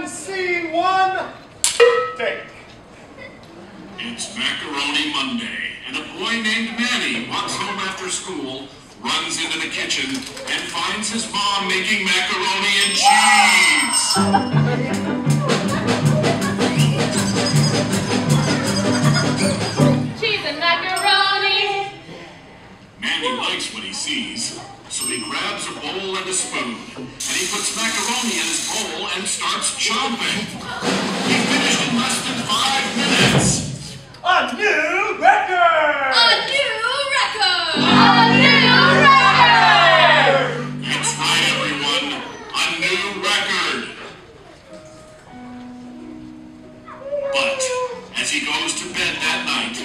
and scene one, take. It's Macaroni Monday, and a boy named Manny walks home after school, runs into the kitchen, and finds his mom making macaroni and. Cheese bowl and a spoon, and he puts macaroni in his bowl and starts chomping. He finished in less than five minutes. A new record! A new record. A new record. That's right, everyone. A new record. But as he goes to bed that night,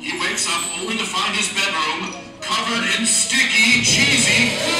he wakes up only to find his bedroom covered in sticky, cheesy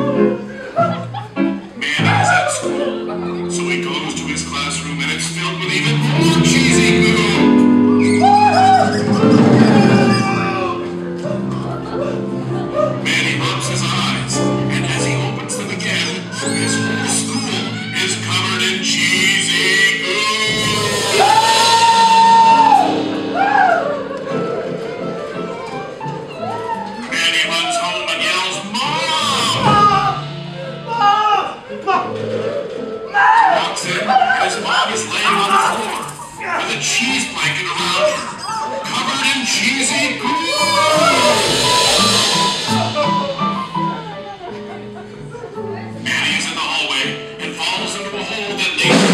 his mom is laying on the floor with a cheese blanket around her, covered in cheesy goo. Manny is in the hallway and falls into a hole that leads to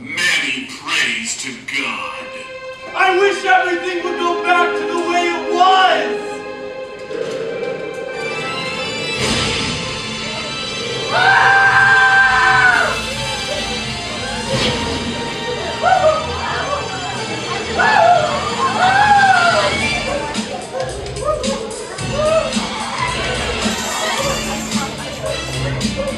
Manny prays to God. I wish everything would go back to the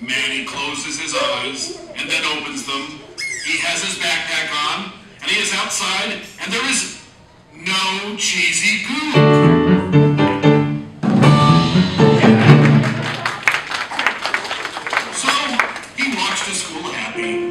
Manny closes his eyes and then opens them. He has his backpack on, and he is outside, and there is no cheesy goo. So he walks to school happy,